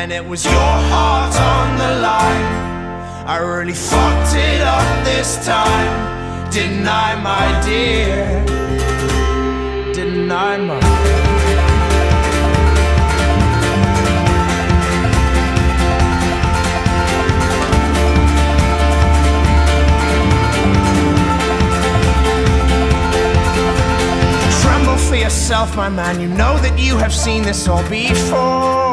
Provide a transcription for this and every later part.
And it was your heart on the line. I really fucked it up this time. Didn't I, my dear? Didn't I, my Tremble for yourself, my man. You know that you have seen this all before.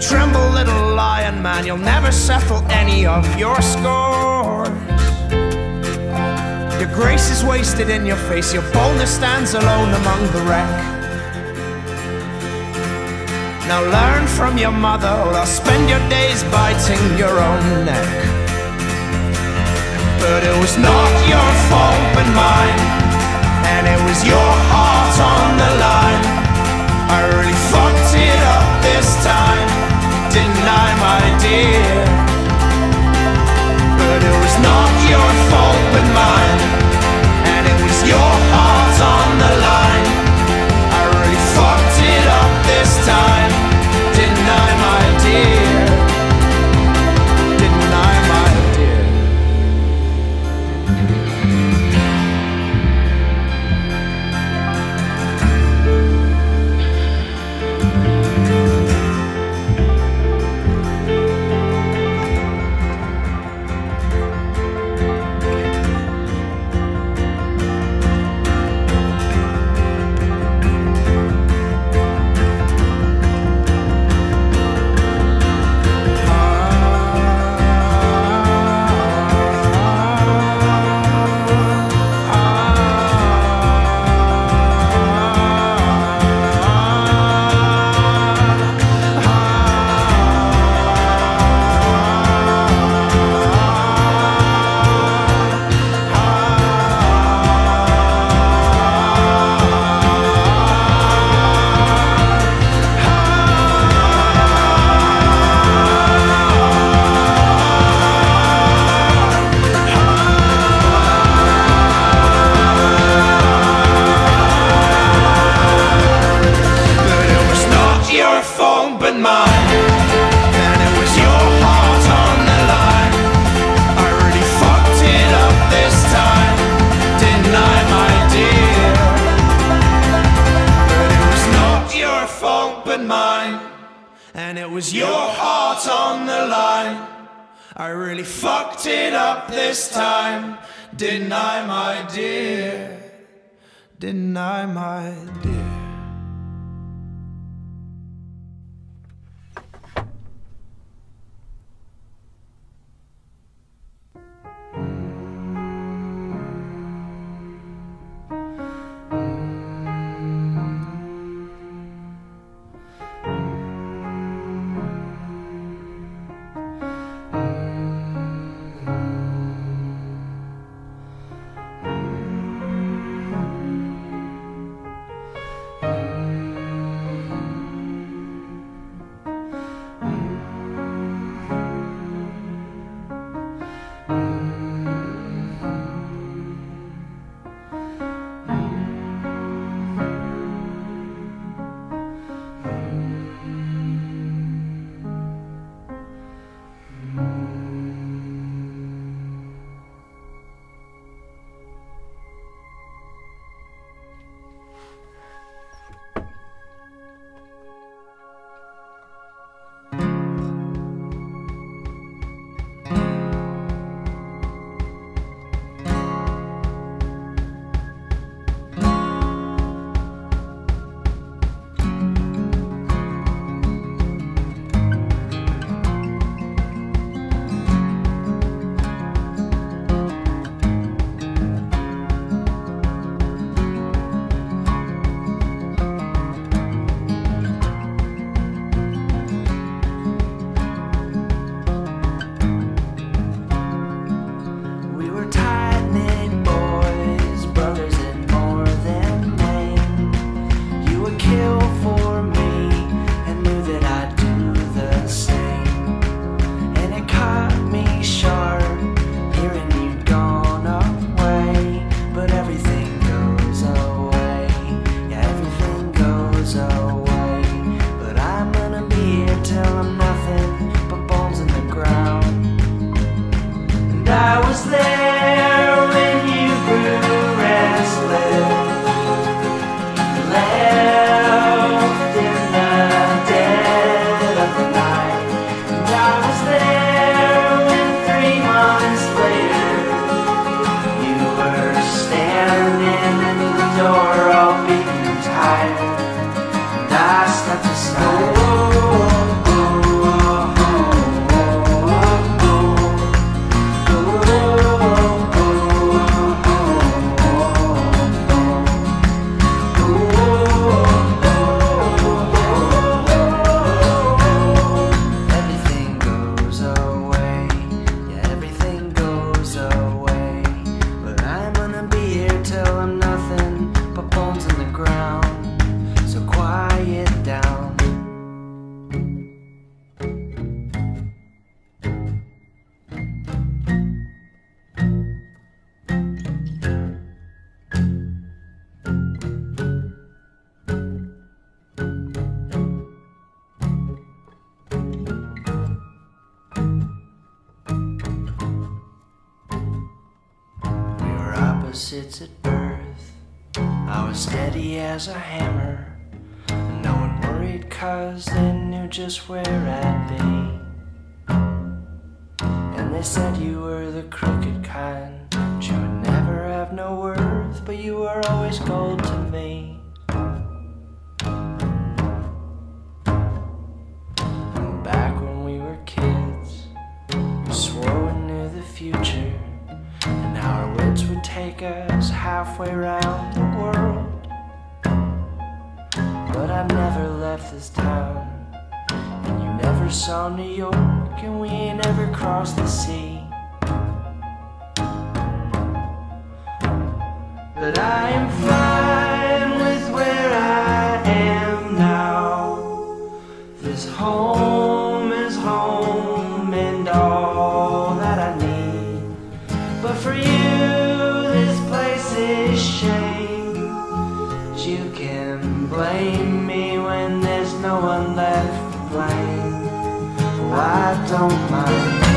Tremble, little lion man. You'll never settle any of your scores. Your grace is wasted in your face. Your boldness stands alone among the wreck. Now learn from your mother, or I'll spend your days biting your own neck. But it was not your fault but mine I really fucked it up this time Didn't I, my dear? Didn't I, my dear? Just where I'd be. And they said you were the crooked kind. but You would never have no worth, but you were always gold to me. And back when we were kids, we swore we knew the future. And our wits would take us halfway around the world. But I never left this town. Never saw New York, and we ain't ever crossed the sea. But I am fine I don't mind.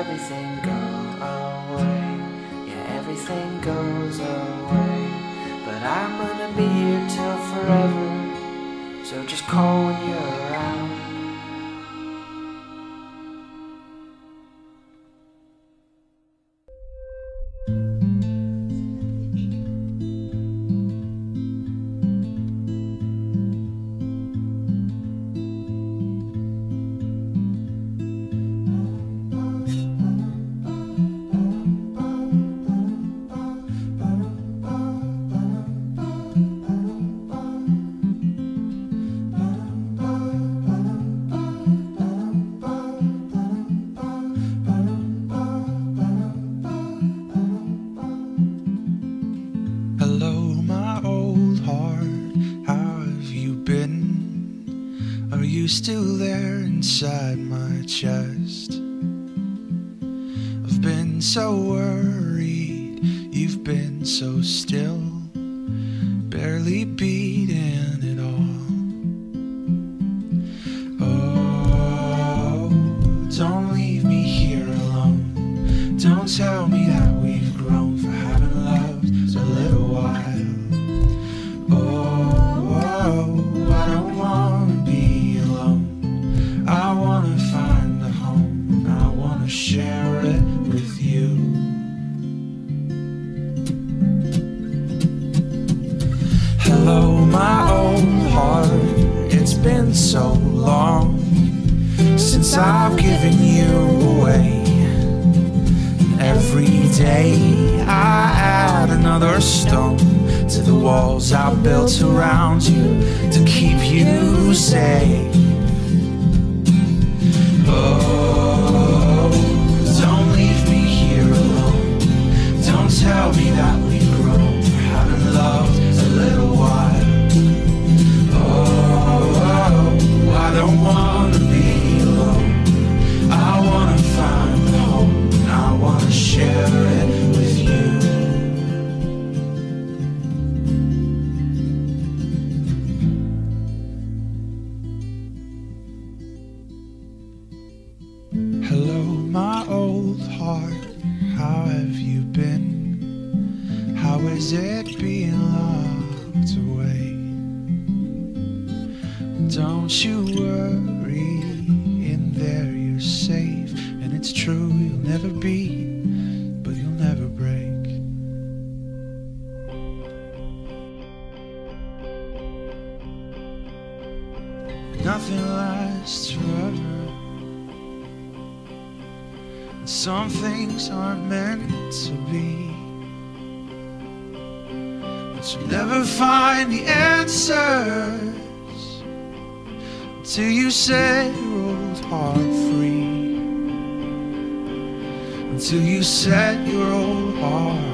Everything go away? Yeah, everything goes away. But I'm gonna be here till forever, so just call when you're around. You still there inside my chest? I've been so worried. You've been so still, barely beating another stone to the walls I built around you to keep you safe. Oh, don't leave me here alone. Don't tell me that it's true, you'll never be, but you'll never break. Nothing lasts forever. And Some things aren't meant to be. But you'll never find the answers till you set your old heart Until you set your old heart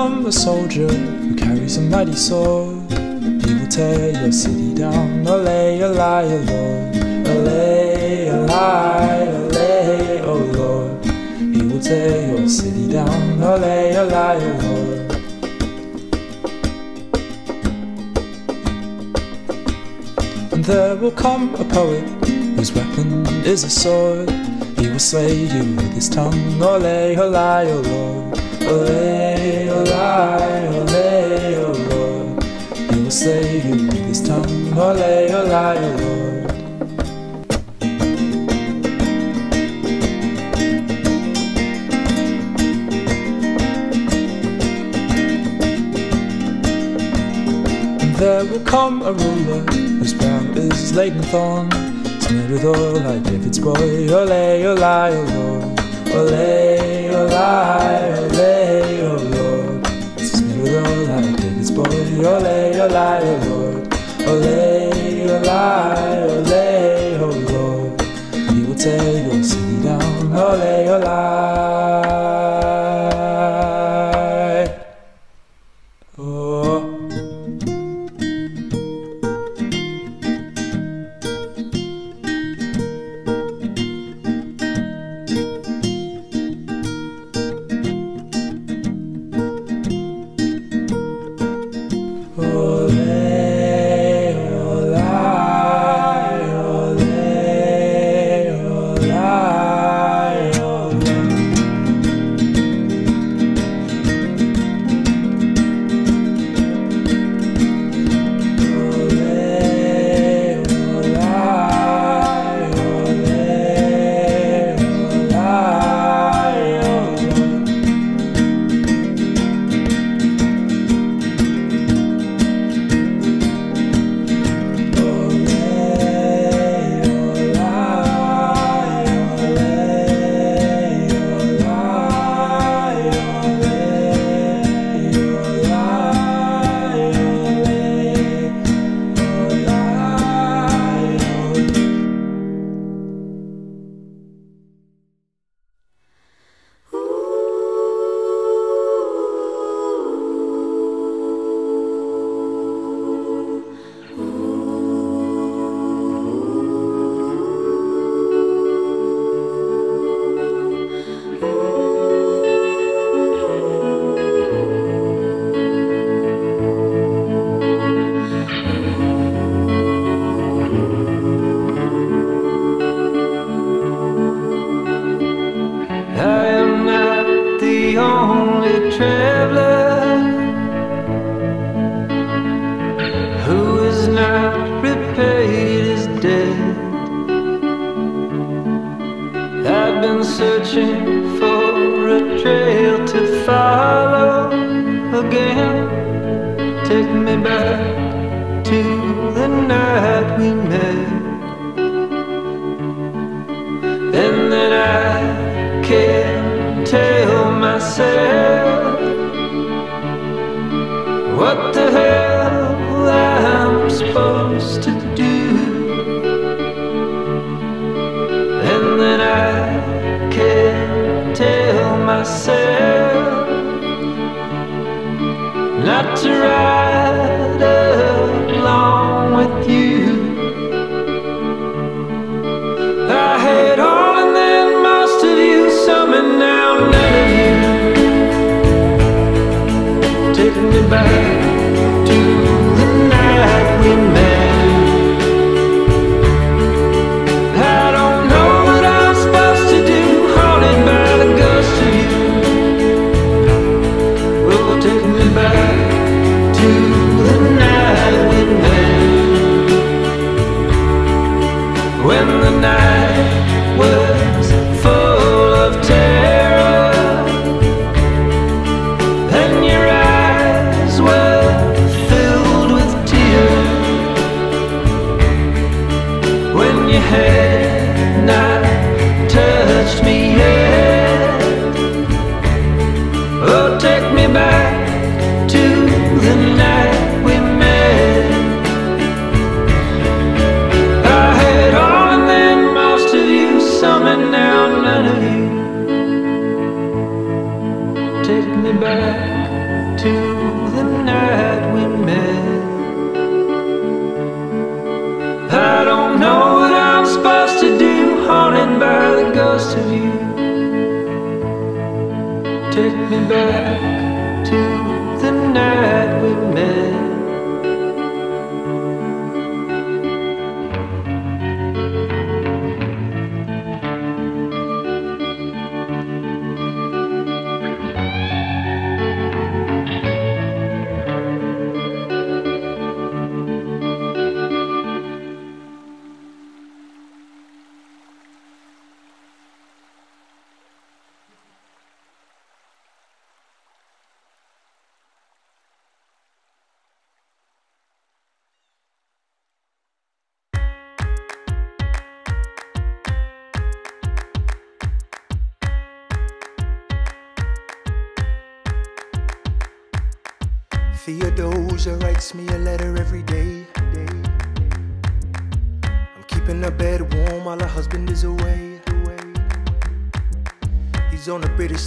There will come a soldier who carries a mighty sword. He will tear your city down or lay your lie low. lie, ole, oh Lord. He will tear your city down, ole, oh lie, oh Lord. And there will come a poet whose weapon is a sword. He will slay you with his tongue, ole, oh lie, oh Lord. Ole, oh lie, ole, oh Lord. He will slay you with his tongue, ole, oh oh Lord. there will come a ruler whose brow is laden thorn, smeared with oil like David's boy. Ole, ole, o Lord. Ole, ole, ole, Ole, ole, o Lord. Ole, ole, ole, o Lord. He will tear your city down. Ole, ole. Supposed to when the night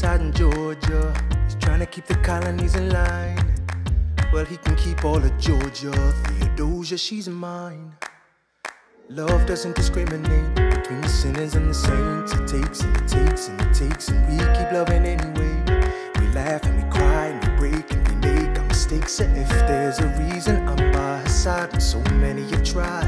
side in Georgia. He's trying to keep the colonies in line. Well, he can keep all of Georgia. Theodosia, she's mine. Love doesn't discriminate between the sinners and the saints. It takes and it takes and it takes, and we keep loving anyway. We laugh and we cry and we break and we make our mistakes. And if there's a reason I'm by her side, and so many have tried,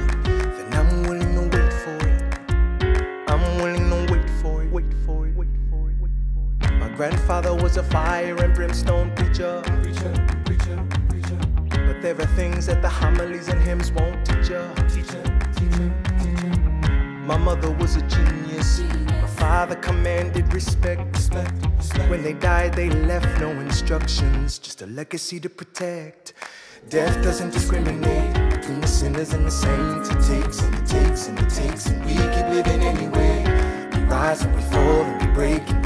grandfather was a fire and brimstone preacher. Preacher, preacher, preacher. But there are things that the homilies and hymns won't teach ya. Teacher, teacher, teacher. My mother was a genius. My father commanded respect. respect, respect. When they died, they left no instructions, just a legacy to protect. Death doesn't discriminate between the sinners and the saints. It takes and it takes and it takes, and we keep living anyway. We rise and we fall and we break and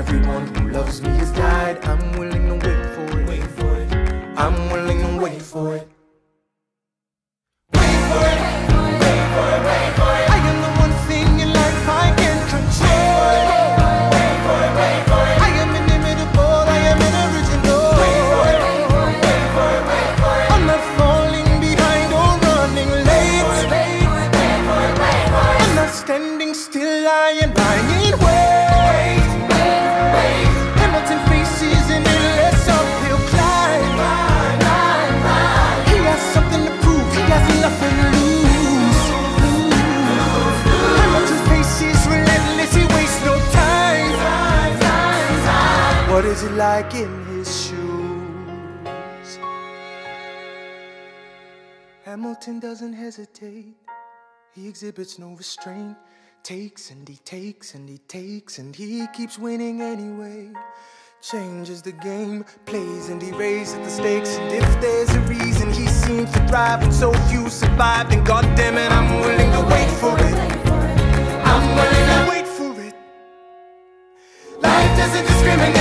everyone who loves me like in his shoes? Hamilton doesn't hesitate. He exhibits no restraint. Takes and he takes and he takes and he keeps winning anyway. Changes the game, plays and he raises the stakes. And if there's a reason he seems to thrive and so few survive, then goddamn it, I'm willing to wait for it. I'm willing to wait for it. Life doesn't discriminate